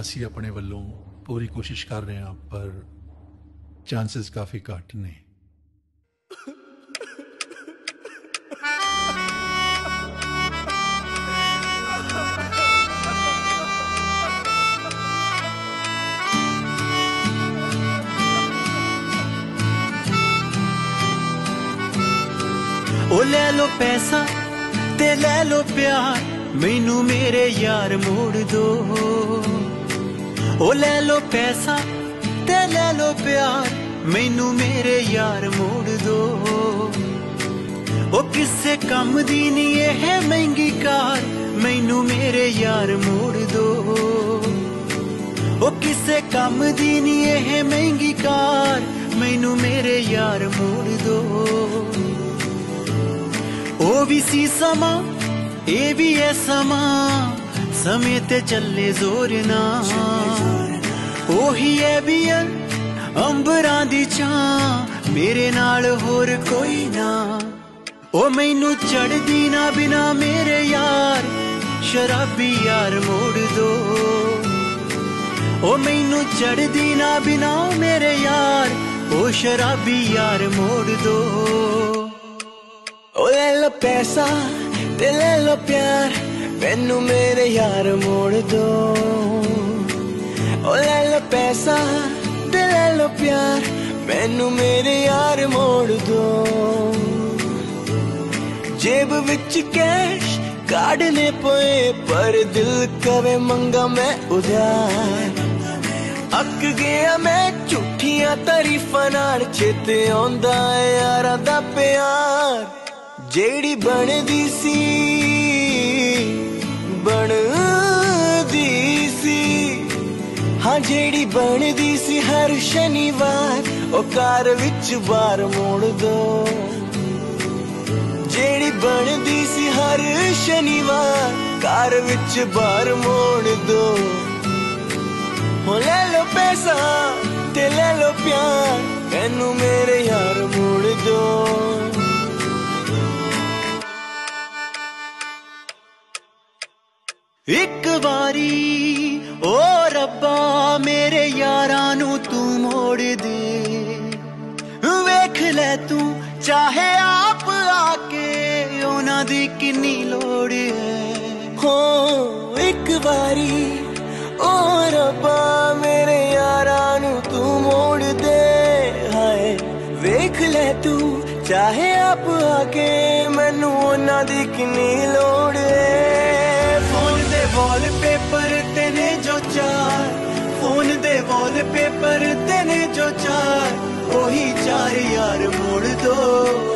ਅਸੀਂ ਆਪਣੇ ਵੱਲੋਂ ਪੂਰੀ ਕੋਸ਼ਿਸ਼ ਕਰ ਰਹੇ ਹਾਂ, ਪਰ ਚਾਂਸਸ ਕਾਫੀ ਘੱਟ ਨੇ। ਉਹ ਲੈ ਲੋ ਪੈਸਾ ਤੇ ਲੈ ਲੋ ਪਿਆਰ। ਮੈਨੂੰ ਮੇਰੇ ਯਾਰ ਮੋੜ ਦੋ। ਉਹ ਲੈ ਲੋ ਪੈਸਾ ਤੇ ਲੈ ਲੋ ਪਿਆਰ, ਮੈਨੂੰ ਮੇਰੇ ਯਾਰ ਮੋੜ ਦੋ। ਉਹ ਕਿਸੇ ਕੰਮ ਦੀ ਨਹੀਂ ਇਹ ਮਹਿੰਗੀ ਕਾਰ, ਮੈਨੂੰ ਮੇਰੇ ਯਾਰ ਮੋੜ ਦੋ। ਉਹ ਕਿਸੇ ਕੰਮ ਦੀ ਨਹੀਂ ਇਹ ਮਹਿੰਗੀ ਕਾਰ, ਮੈਨੂੰ ਮੇਰੇ ਯਾਰ ਮੋੜ ਦੋ। ਉਹ ਵੀ ਸੀ ਸਮਾਂ ਇਹ ਵੀ ਐ ਸਮਾਂ, ਸਮੇਂ ਤੇ ਚੱਲੇ ਜ਼ੋਰ ਨਾ ਉਹੀ ਐ ਵੀ ਐ, ਅੰਬਰਾਂ ਦੀ ਛਾਂ, ਮੇਰੇ ਨਾਲ ਹੋਰ ਕੋਈ ਨਾ। ਉਹ ਮੈਨੂੰ ਚੜਦੀ ਨਾ ਬਿਨਾ ਮੇਰੇ ਯਾਰ, ਸ਼ਰਾਬੀ ਯਾਰ ਮੋੜ ਦੋ। ਉਹ ਮੈਨੂੰ ਚੜਦੀ ਨਾ ਬਿਨਾ ਮੇਰੇ ਯਾਰ, ਉਹ ਸ਼ਰਾਬੀ ਯਾਰ ਮੋੜ ਦੋ। ਉਹ ਲੈ ਪੈਸਾ ਤੇ ਲੈ ਲੋ ਪਿਆਰ, ਮੈਨੂੰ ਮੇਰੇ ਯਾਰ ਮੋੜ ਦੋ। ਉਹ ਲੈ ਲੋ ਪੈਸਾ ਤੇ ਲੈ ਲੋ ਪਿਆਰ, ਮੈਨੂੰ ਮੇਰੇ ਯਾਰ ਮੋੜ ਦੋ। ਜੇਬ ਵਿੱਚ ਕੈਸ਼ ਕਾਢਨੇ ਪਏ, ਪਰ ਦਿਲ ਕਵੇ ਮੰਗਾ ਮੈਂ ਉਧਾਰ। ਅੱਕ ਗਿਆ ਮੈਂ ਝੂਠੀਆਂ ਤਾਰੀਫਾਂ ਨਾਲ, ਚੇਤੇ ਆਉਂਦਾ ਏ ਯਾਰਾਂ ਦਾ ਪਿਆਰ। ਜਿਹੜੀ ਬਣਦੀ ਸੀ ਬਣਦੀ ਸੀ। ਹਾਂ, ਜਿਹੜੀ ਬਣਦੀ ਸੀ ਹਰ ਸ਼ਨੀਵਾਰ, ਉਹ ਕਾਰ ਵਿੱਚ ਬਾਰ ਮੋੜ ਦੋ। ਜਿਹੜੀ ਬਣਦੀ ਸੀ ਹਰ ਸ਼ਨੀਵਾਰ ਕਾਰ ਵਿੱਚ ਬਾਰ ਮੋੜ ਦੋ। ਹੋ ਲੈ ਲੋ ਪੈਸਾ ਤੇ ਲੈ ਲੋ ਪਿਆਰ, ਮੈਨੂੰ ਮੇਰੇ ਯਾਰ ਮੋੜ ਦੋ। ਇੱਕ ਵਾਰੀ, ਓ ਰੱਬਾ, ਮੇਰੇ ਯਾਰਾਂ ਨੂੰ ਤੂੰ ਮੋੜ ਦੇ। ਵੇਖ ਲੈ ਤੂੰ, ਚਾਹੇ ਆਪ ਆ ਕੇ ਉਹਨਾਂ ਦੀ ਕਿੰਨੀ ਲੋੜ ਹੈ। ਹੋ, ਇੱਕ ਵਾਰੀ, ਓ ਰੱਬਾ, ਮੇਰੇ ਯਾਰਾਂ ਨੂੰ ਤੂੰ ਮੋੜ ਦੇ। ਹਾਏ, ਵੇਖ ਲੈ ਤੂੰ, ਚਾਹੇ ਆਪ ਆ ਕੇ ਮੈਨੂੰ ਉਹਨਾਂ ਦੀ ਕਿੰਨੀ ਲੋੜ ਏ ਵਾਲਪੇਪਰ ਤੇ ਨੇ ਜੋ ਚਾਰ। ਫੋਨ ਦੇ ਵਾਲਪੇਪਰ ਤੇ ਨੇ ਜੋ ਚਾਰ। ਉਹੀ ਚਾਰ ਯਾਰ ਮੋੜ ਦੋ।